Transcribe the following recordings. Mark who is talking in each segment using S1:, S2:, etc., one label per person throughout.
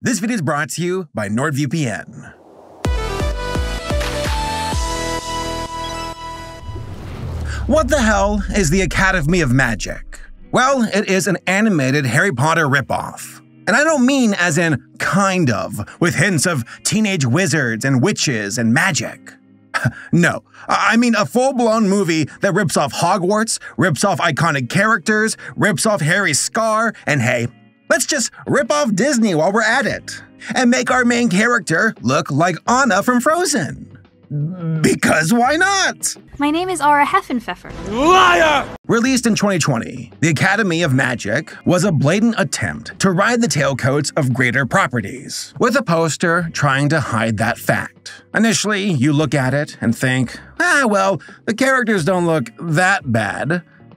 S1: This video is brought to you by NordVPN. What the hell is the Academy of Magic? Well, it is an animated Harry Potter ripoff. And I don't mean as in kind of, with hints of teenage wizards and witches and magic. no, I mean a full blown movie that rips off Hogwarts, rips off iconic characters, rips off Harry's scar, and hey, let's just rip off Disney while we're at it and make our main character look like Anna from Frozen. Because why not?
S2: My name is Aura Heffenpfeffer.
S1: Liar! Released in 2020, The Academy of Magic was a blatant attempt to ride the tailcoats of greater properties, with a poster trying to hide that fact. Initially, you look at it and think, ah, well, the characters don't look that bad.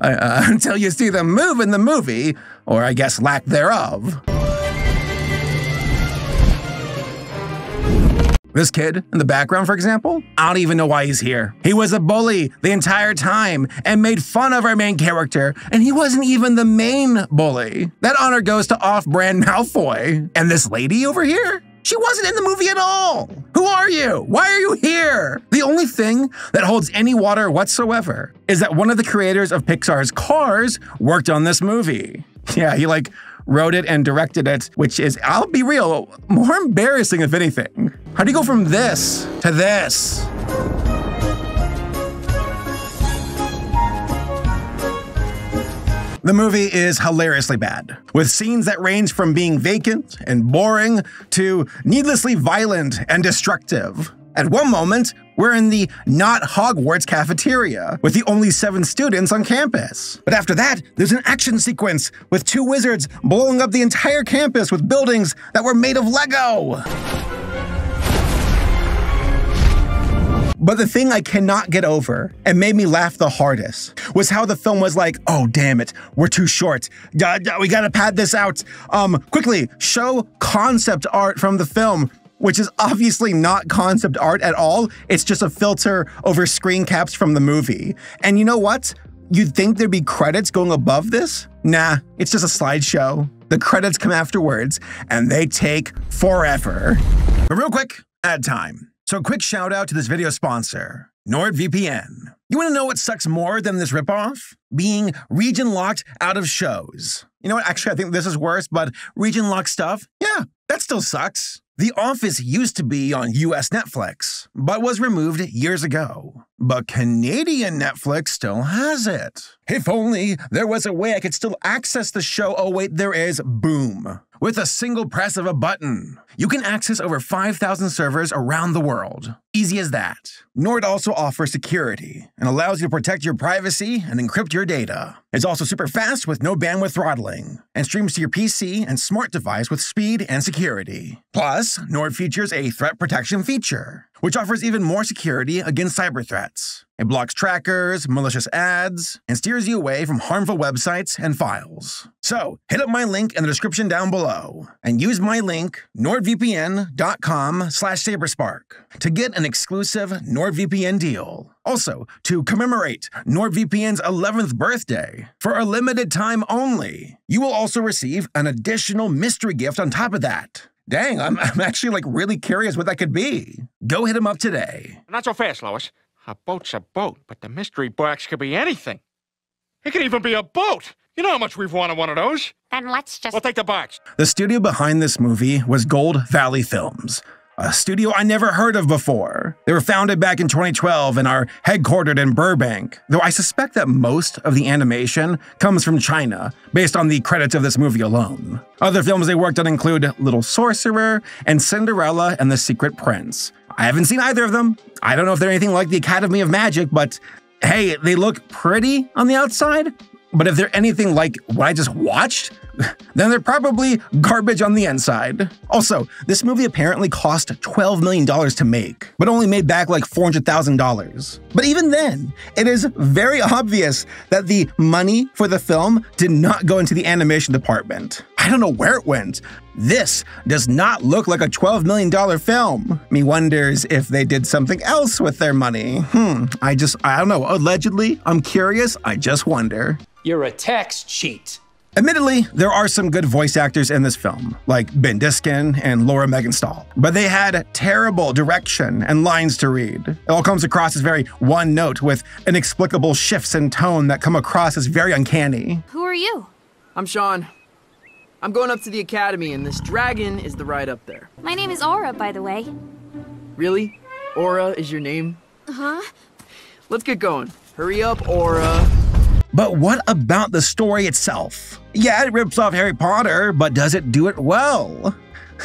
S1: uh, until you see them move in the movie, or I guess lack thereof. This kid in the background, for example, I don't even know why he's here. He was a bully the entire time and made fun of our main character, and he wasn't even the main bully. That honor goes to off brand Malfoy. And this lady over here? She wasn't in the movie at all. Who are you? Why are you here? The only thing that holds any water whatsoever is that one of the creators of Pixar's Cars worked on this movie. Yeah, he like wrote it and directed it, which is, I'll be real, more embarrassing if anything. How do you go from this to this? The movie is hilariously bad, with scenes that range from being vacant and boring to needlessly violent and destructive. At one moment, we're in the not Hogwarts cafeteria, with the only seven students on campus. But after that, there's an action sequence with two wizards blowing up the entire campus with buildings that were made of Lego. But the thing I cannot get over and made me laugh the hardest was how the film was like, oh, damn it, we're too short. We gotta pad this out. Um, quickly, show concept art from the film which is obviously not concept art at all. It's just a filter over screen caps from the movie. And you know what? You'd think there'd be credits going above this? Nah, it's just a slideshow. The credits come afterwards, and they take forever. But real quick, ad time. So, a quick shout out to this video sponsor, NordVPN. You want to know what sucks more than this ripoff? Being region locked out of shows. You know what? Actually, I think this is worse, but region locked stuff, yeah, that still sucks. The Office used to be on US Netflix, but was removed years ago. But Canadian Netflix still has it. If only there was a way I could still access the show. Oh, wait, there is. Boom. With a single press of a button, you can access over 5,000 servers around the world. Easy as that. Nord also offers security and allows you to protect your privacy and encrypt your data. It's also super fast with no bandwidth throttling, and streams to your PC and smart device with speed and security. Plus, Nord features a threat protection feature, which offers even more security against cyber threats. It blocks trackers, malicious ads, and steers you away from harmful websites and files. So, hit up my link in the description down below and use my link, nordvpn.com slash saberspark, to get an exclusive NordVPN deal. Also, to commemorate NordVPN's 11th birthday, for a limited time only, you will also receive an additional mystery gift on top of that. Dang, I'm, I'm actually like really curious what that could be. Go hit him up today.
S3: Not so fast, Lois. A boat's a boat, but the mystery box could be anything. It could even be a boat. You know how much we've wanted one of those.
S4: Then let's just.
S3: We'll take the box.
S1: The studio behind this movie was Gold Valley Films, a studio I never heard of before. They were founded back in 2012 and are headquartered in Burbank, though I suspect that most of the animation comes from China, based on the credits of this movie alone. Other films they worked on include Little Sorcerer and Cinderella and the Secret Prince. I haven't seen either of them. I don't know if they're anything like the Academy of Magic, but hey, they look pretty on the outside. But if they're anything like what I just watched, then they're probably garbage on the inside. Also, this movie apparently cost $12 million to make, but only made back like $400,000. But even then, it is very obvious that the money for the film did not go into the animation department. I don't know where it went. This does not look like a $12 million film. Me wonders if they did something else with their money. Hmm, I just, I don't know. Allegedly, I'm curious. I just wonder.
S5: You're a tax cheat.
S1: Admittedly, there are some good voice actors in this film, like Ben Diskin and Laura Meganstall, but they had terrible direction and lines to read. It all comes across as very one note with inexplicable shifts in tone that come across as very uncanny.
S2: Who are you?
S4: I'm Sean. I'm going up to the academy, and this dragon is the ride up there.
S2: My name is Aura, by the way.
S4: Really? Aura is your name?
S2: Huh?
S4: Let's get going. Hurry up, Aura.
S1: But what about the story itself? Yeah, it rips off Harry Potter, but does it do it well?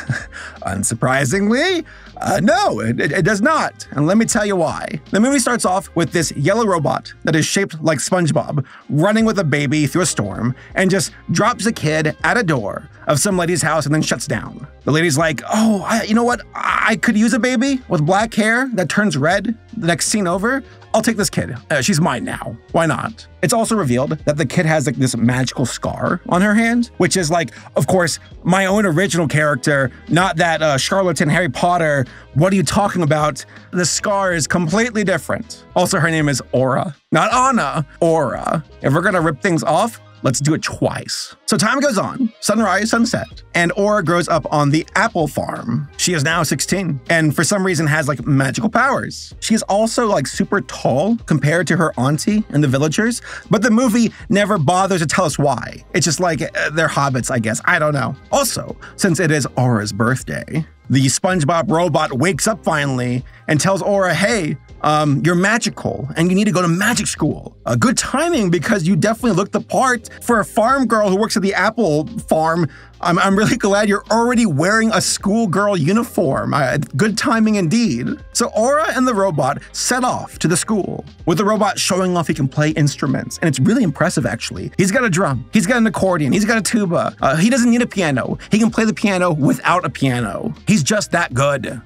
S1: Unsurprisingly, uh, no, it, it, does not. And let me tell you why. The movie starts off with this yellow robot that is shaped like SpongeBob running with a baby through a storm and just drops a kid at a door of some lady's house and then shuts down. The lady's like, oh, I, you know what? I, I could use a baby with black hair that turns red the next scene over. I'll take this kid. Uh, she's mine now. Why not? It's also revealed that the kid has like this magical scar on her hand, which is like, of course, my own original character, not that uh, charlatan Harry Potter. What are you talking about? The scar is completely different. Also, her name is Aura, not Anna. Aura. If we're gonna rip things off, Let's do it twice. So time goes on, sunrise, sunset, and Aura grows up on the apple farm. She is now 16 and for some reason has like magical powers. She is also like super tall compared to her auntie and the villagers, but the movie never bothers to tell us why. It's just like uh, they're hobbits, I guess. I don't know. Also, since it is Aura's birthday, the SpongeBob robot wakes up finally and tells Aura, hey, um, you're magical and you need to go to magic school. A good timing because you definitely look the part for a farm girl who works at the apple farm. I'm, I'm really glad you're already wearing a schoolgirl uniform. Uh, good timing indeed. So Aura and the robot set off to the school, with the robot showing off he can play instruments. And it's really impressive, actually. He's got a drum, he's got an accordion, he's got a tuba. Uh, he doesn't need a piano. He can play the piano without a piano. He's just that good.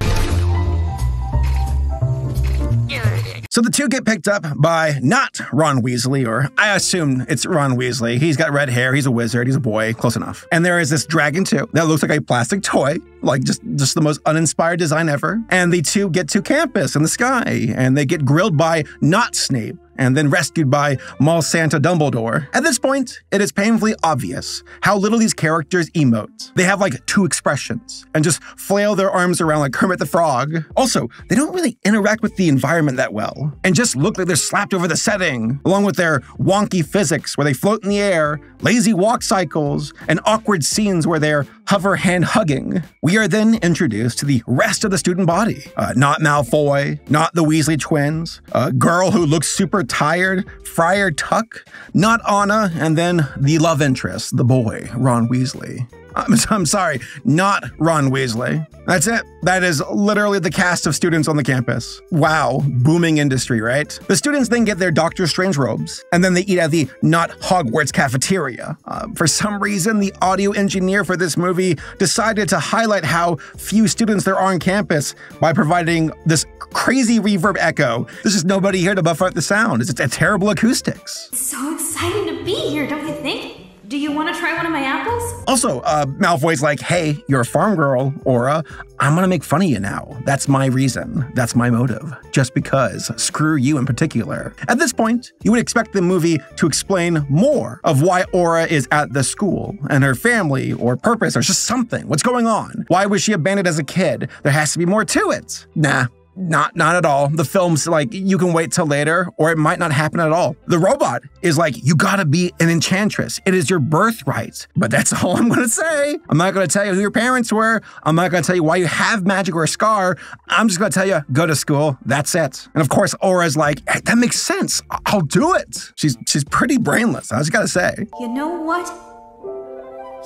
S1: So the two get picked up by not Ron Weasley, or I assume it's Ron Weasley. He's got red hair, he's a wizard, he's a boy, close enough. And there is this dragon too that looks like a plastic toy, like just, just the most uninspired design ever. And the two get to campus in the sky, and they get grilled by not Snape and then rescued by Mall Santa Dumbledore. At this point, it is painfully obvious how little these characters emote. They have like two expressions and just flail their arms around like Kermit the Frog. Also, they don't really interact with the environment that well and just look like they're slapped over the setting, along with their wonky physics where they float in the air, lazy walk cycles, and awkward scenes where they're hover hand hugging. We are then introduced to the rest of the student body. Uh, not Malfoy, not the Weasley twins, a girl who looks super tired, Friar Tuck, not Anna, and then the love interest, the boy, Ron Weasley. I'm, I'm sorry, not Ron Weasley. That's it. That is literally the cast of students on the campus. Wow, booming industry, right? The students then get their Doctor Strange robes, and then they eat at the not Hogwarts cafeteria. Uh, for some reason, the audio engineer for this movie decided to highlight how few students there are on campus by providing this crazy reverb echo. There's just nobody here to buff out the sound. It's, it's a terrible acoustics.
S2: So exciting to be here, don't you think? Do you want to try one of my apples?
S1: Also, uh, Malfoy's like, hey, you're a farm girl, Aura. I'm gonna make fun of you now. That's my reason. That's my motive. Just because. Screw you in particular. At this point, you would expect the movie to explain more of why Aura is at the school and her family or purpose or just something. What's going on? Why was she abandoned as a kid? There has to be more to it. Nah, not not at all. The film's like you can wait till later or it might not happen at all. The robot is like you got to be an enchantress. It is your birthright. But that's all I'm going to say. I'm not going to tell you who your parents were. I'm not going to tell you why you have magic or a scar. I'm just going to tell you go to school. That's it. And of course Aura's like hey, that makes sense. I'll do it. She's she's pretty brainless. I just got to say.
S2: You know what?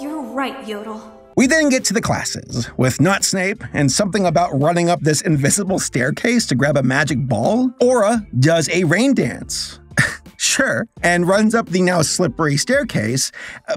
S2: You're right, Yodel.
S1: We then get to the classes, with not Snape and something about running up this invisible staircase to grab a magic ball. Aura does a rain dance. Sure, and runs up the now slippery staircase,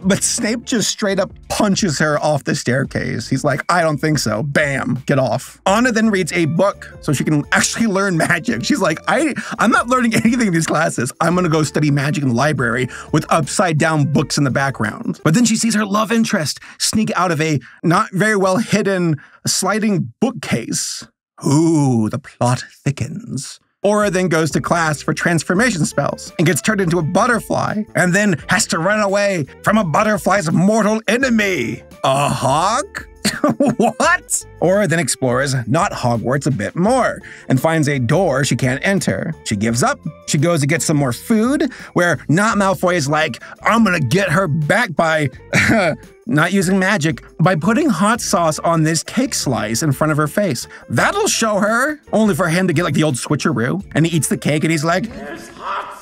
S1: but Snape just straight up punches her off the staircase. He's like, I don't think so. Bam, get off. Anna then reads a book so she can actually learn magic. She's like, I, I'm not learning anything in these classes. I'm gonna go study magic in the library with upside down books in the background. But then she sees her love interest sneak out of a not very well hidden sliding bookcase. Ooh, the plot thickens. Aura then goes to class for transformation spells and gets turned into a butterfly, and then has to run away from a butterfly's mortal enemy, a hawk? what? Aura then explores not Hogwarts a bit more and finds a door she can't enter. She gives up. She goes to get some more food, where not Malfoy is like, I'm gonna get her back by not using magic, by putting hot sauce on this cake slice in front of her face. That'll show her. Only for him to get like the old switcheroo. And he eats the cake and he's like,
S5: There's hot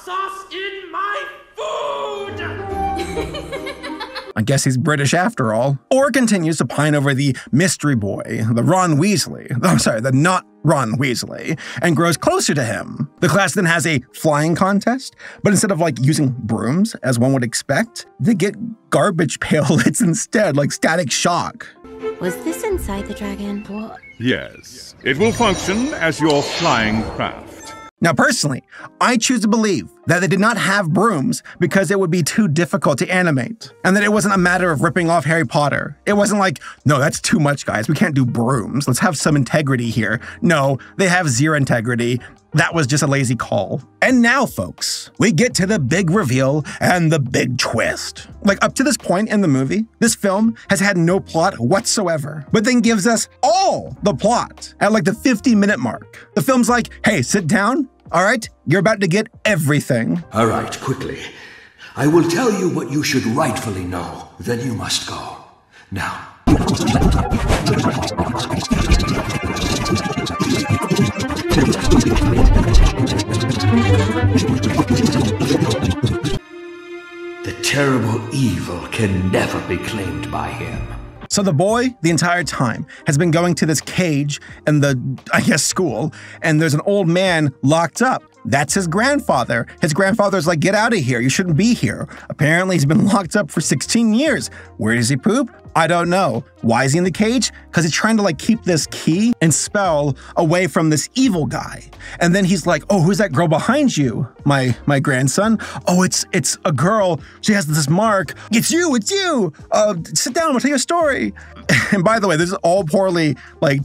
S1: I guess he's British after all. Or continues to pine over the mystery boy, the Ron Weasley. I'm sorry, the not Ron Weasley, and grows closer to him. The class then has a flying contest, but instead of like using brooms, as one would expect, they get garbage pail lids instead, like static shock.
S6: Was this inside the dragon? What?
S7: Yes, it will function as your flying craft.
S1: Now, personally, I choose to believe that they did not have brooms because it would be too difficult to animate, and that it wasn't a matter of ripping off Harry Potter. It wasn't like, no, that's too much, guys. We can't do brooms. Let's have some integrity here. No, they have zero integrity. That was just a lazy call. And now, folks, we get to the big reveal and the big twist. Like, up to this point in the movie, this film has had no plot whatsoever, but then gives us all the plot at like the 50 minute mark. The film's like, hey, sit down. All right, you're about to get everything.
S8: All right, quickly. I will tell you what you should rightfully know. Then you must go. Now. The terrible evil can never be claimed by him.
S1: So the boy, the entire time, has been going to this cage in the, I guess, school, and there's an old man locked up. That's his grandfather. His grandfather's like, get out of here. You shouldn't be here. Apparently, he's been locked up for 16 years. Where does he poop? I don't know. Why is he in the cage? Because he's trying to like keep this key and spell away from this evil guy. And then he's like, "Oh, who's that girl behind you, my my grandson? Oh, it's it's a girl. She has this mark. It's you. It's you. Uh, sit down. I'll tell you a story." And by the way, this is all poorly like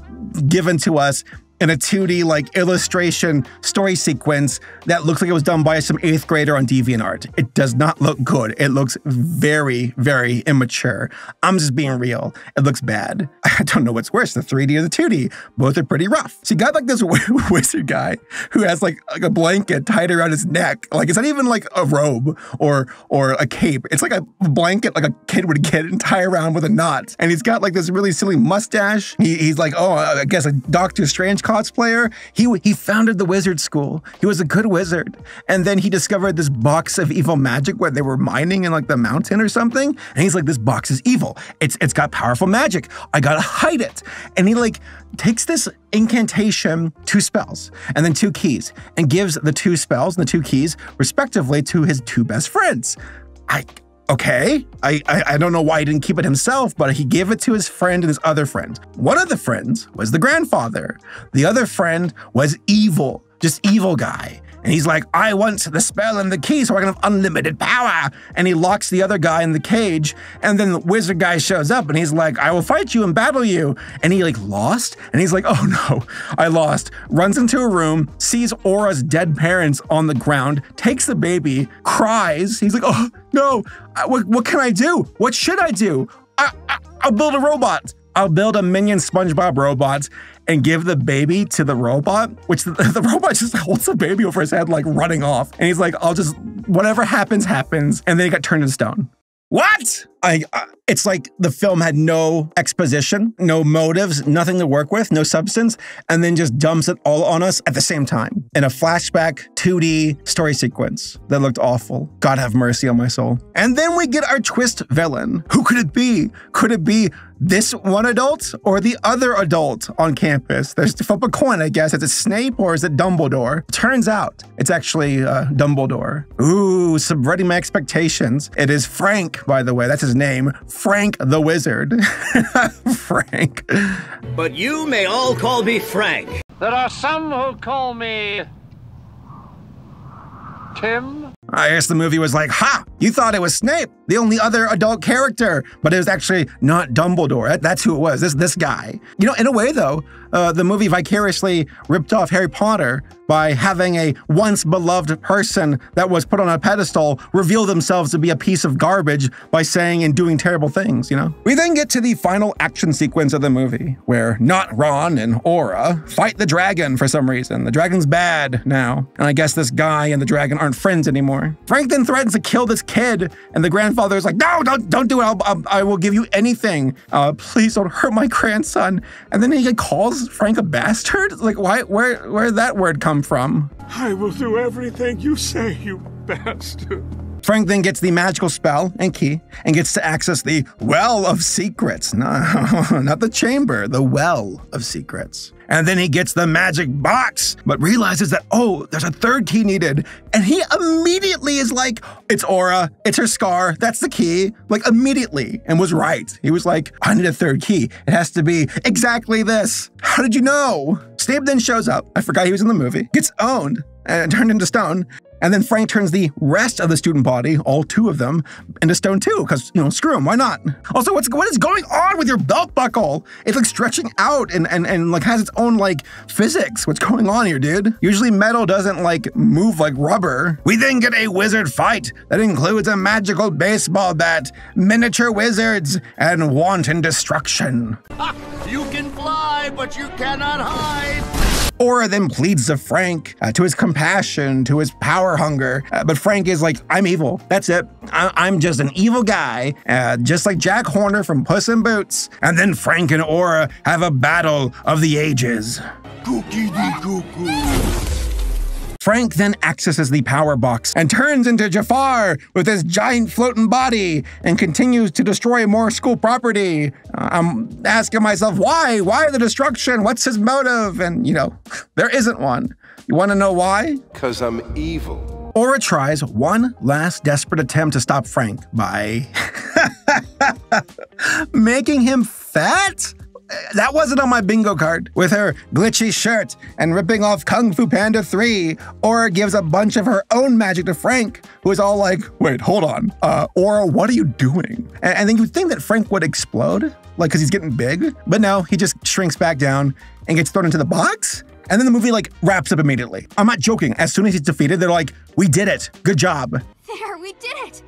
S1: given to us in a 2D like illustration story sequence that looks like it was done by some eighth grader on DeviantArt. It does not look good. It looks very, very immature. I'm just being real. It looks bad. I don't know what's worse, the 3D or the 2D. Both are pretty rough. So you got like this wizard guy who has like, like a blanket tied around his neck. Like it's not even like a robe or or a cape. It's like a blanket like a kid would get and tie around with a knot. And he's got like this really silly mustache. He, he's like, oh, I guess a Doctor Strange cosplayer. He he founded the wizard school. He was a good wizard, and then he discovered this box of evil magic where they were mining in like the mountain or something. And he's like, this box is evil. It's it's got powerful magic. I gotta hide it. And he like takes this incantation, two spells, and then two keys, and gives the two spells and the two keys respectively to his two best friends. I okay. I, I, I don't know why he didn't keep it himself, but he gave it to his friend and his other friend. One of the friends was the grandfather. The other friend was evil, just evil guy. And he's like, I want the spell and the key so I can have unlimited power. And he locks the other guy in the cage. And then the wizard guy shows up and he's like, I will fight you and battle you. And he like lost. And he's like, oh no, I lost. Runs into a room, sees Aura's dead parents on the ground, takes the baby, cries. He's like, oh no, what, what can I do? What should I do? I, I, I'll build a robot. I'll build a minion SpongeBob robot and give the baby to the robot, which the, the robot just holds the baby over his head, like running off. And he's like, I'll just, whatever happens, happens. And then he got turned into stone. What? I, uh, it's like the film had no exposition, no motives, nothing to work with, no substance, and then just dumps it all on us at the same time in a flashback 2D story sequence that looked awful. God have mercy on my soul. And then we get our twist villain. Who could it be? Could it be this one adult or the other adult on campus? There's to flip a coin, I guess. Is it Snape or is it Dumbledore? Turns out it's actually uh, Dumbledore. Ooh, subverting my expectations. It is Frank, by the way. That's his name. Frank the Wizard. Frank.
S9: But you may all call me Frank.
S3: There are some who call me. Tim?
S1: I guess the movie was like, ha, you thought it was Snape. The only other adult character, but it was actually not Dumbledore. That's who it was. This this guy. You know, in a way though, uh, the movie vicariously ripped off Harry Potter by having a once beloved person that was put on a pedestal reveal themselves to be a piece of garbage by saying and doing terrible things, you know? We then get to the final action sequence of the movie, where not Ron and Aura fight the dragon for some reason. The dragon's bad now, and I guess this guy and the dragon aren't friends anymore. Frank then threatens to kill this kid, and the grandfather is like, no, don't, don't do it. I'll, I'll I will give you anything. Uh, please don't hurt my grandson. And then he calls Frank a bastard? Like, why, where, where did that word come from?
S7: I will do everything you say, you bastard.
S1: Frank then gets the magical spell and key and gets to access the Well of Secrets. No, not the chamber, the Well of Secrets. And then he gets the magic box, but realizes that, oh, there's a third key needed. And he immediately is like, it's Aura, it's her scar, that's the key. Like, immediately, and was right. He was like, I need a third key. It has to be exactly this. How did you know? Snape then shows up. I forgot he was in the movie. Gets owned and turned into stone. And then Frank turns the rest of the student body, all two of them, into stone too, because, you know, screw him, why not? Also, what's what is going on with your belt buckle? It's like stretching out and, and, and like has its own like physics. What's going on here, dude? Usually metal doesn't like move like rubber. We then get a wizard fight that includes a magical baseball bat, miniature wizards, and wanton destruction.
S9: You can fly, but you cannot hide.
S1: Aura then pleads to Frank, uh, to his compassion, to his power hunger. Uh, but Frank is like, I'm evil. That's it. I- am just an evil guy, uh, just like Jack Horner from Puss in Boots. And then Frank and Aura have a battle of the ages.
S8: Cookie cuckoo.
S1: Frank then accesses the power box and turns into Jafar with his giant floating body and continues to destroy more school property. Uh, I'm asking myself, why? Why the destruction? What's his motive? And, you know, there isn't one. You want to know why?
S10: Because I'm evil.
S1: Aura tries one last desperate attempt to stop Frank by making him fat? That wasn't on my bingo card. With her glitchy shirt and ripping off Kung Fu Panda 3, Aura gives a bunch of her own magic to Frank, who is all like, wait, hold on. Uh, Aura, what are you doing? And, and then you'd think that Frank would explode, like, because he's getting big. But no, he just shrinks back down and gets thrown into the box. And then the movie, like, wraps up immediately. I'm not joking. As soon as he's defeated, they're like, we did it. Good job.
S2: There, we did it.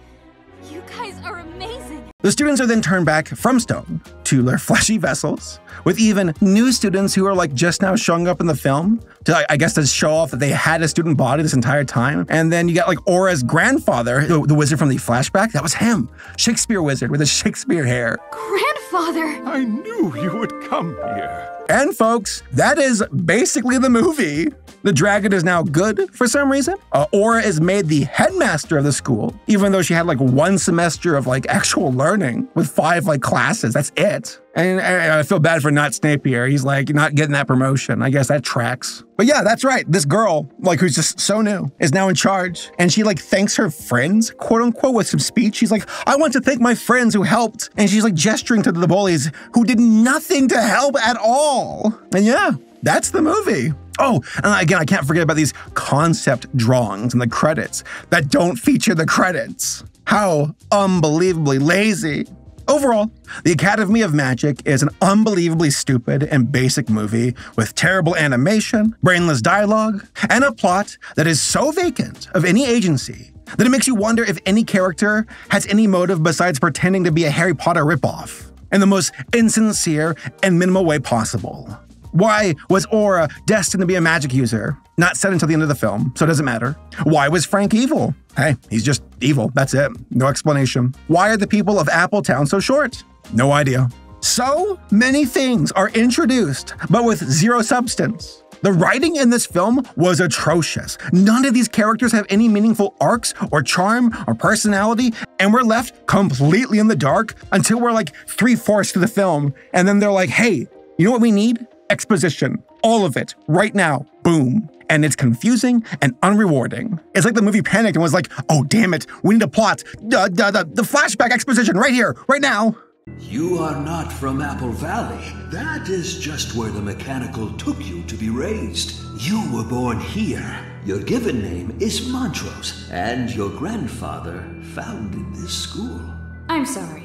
S2: You guys are amazing.
S1: The students are then turned back from stone to their fleshy vessels, with even new students who are like just now showing up in the film to, I guess, to show off that they had a student body this entire time. And then you got like Aura's grandfather, the, the wizard from the flashback. That was him, Shakespeare wizard with his Shakespeare hair.
S2: Grandfather!
S7: I knew you would come here.
S1: And folks, that is basically the movie. The dragon is now good for some reason. Uh, Aura is made the headmaster of the school, even though she had like one semester of like actual learning with five like classes. That's it. And, and I feel bad for not Snape here. He's like not getting that promotion. I guess that tracks. But yeah, that's right. This girl, like who's just so new, is now in charge. And she like thanks her friends, quote unquote, with some speech. She's like, I want to thank my friends who helped. And she's like gesturing to the bullies who did nothing to help at all. And yeah, that's the movie. Oh, and again, I can't forget about these concept drawings and the credits that don't feature the credits. How unbelievably lazy. Overall, The Academy of Magic is an unbelievably stupid and basic movie with terrible animation, brainless dialogue, and a plot that is so vacant of any agency that it makes you wonder if any character has any motive besides pretending to be a Harry Potter ripoff in the most insincere and minimal way possible. Why was Aura destined to be a magic user? Not said until the end of the film, so it doesn't matter. Why was Frank evil? Hey, he's just evil. That's it. No explanation. Why are the people of Appletown so short? No idea. So many things are introduced, but with zero substance. The writing in this film was atrocious. None of these characters have any meaningful arcs or charm or personality, and we're left completely in the dark until we're like three fourths through the film. And then they're like, hey, you know what we need? Exposition. All of it, right now. Boom. And it's confusing and unrewarding. It's like the movie panicked and was like, oh, damn it, we need a plot. the the the flashback exposition right here, right now.
S8: You are not from Apple Valley. That is just where the mechanical took you to be raised. You were born here. Your given name is Montrose, and your grandfather founded this school.
S2: I'm sorry.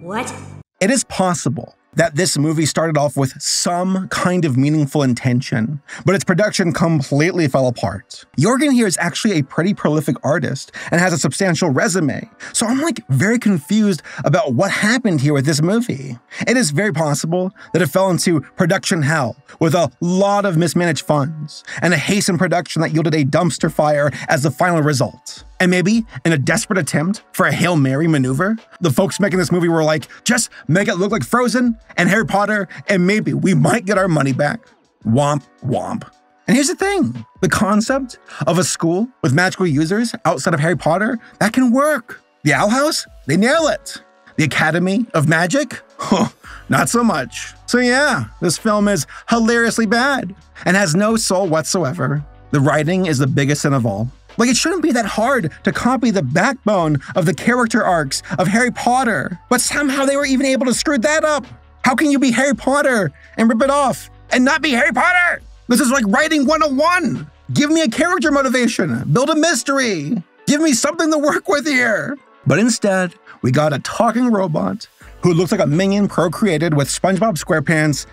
S2: What?
S1: It is possible that this movie started off with some kind of meaningful intention, but its production completely fell apart. Jorgen here is actually a pretty prolific artist and has a substantial resume, so I'm like very confused about what happened here with this movie. It is very possible that it fell into production hell with a lot of mismanaged funds and a hastened production that yielded a dumpster fire as the final result. And maybe in a desperate attempt for a Hail Mary maneuver, the folks making this movie were like, just make it look like Frozen and Harry Potter, and maybe we might get our money back. Womp, womp. And here's the thing the concept of a school with magical users outside of Harry Potter, that can work. The Owl House, they nail it. The Academy of Magic? Huh, not so much. So, yeah, this film is hilariously bad and has no soul whatsoever. The writing is the biggest sin of all. Like, it shouldn't be that hard to copy the backbone of the character arcs of Harry Potter, but somehow they were even able to screw that up. How can you be Harry Potter and rip it off and not be Harry Potter? This is like writing 101. Give me a character motivation, build a mystery, give me something to work with here. But instead, we got a talking robot who looks like a minion procreated with SpongeBob SquarePants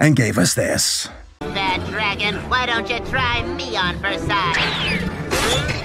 S1: and gave us this.
S6: That dragon, why don't you try me on for size? Good.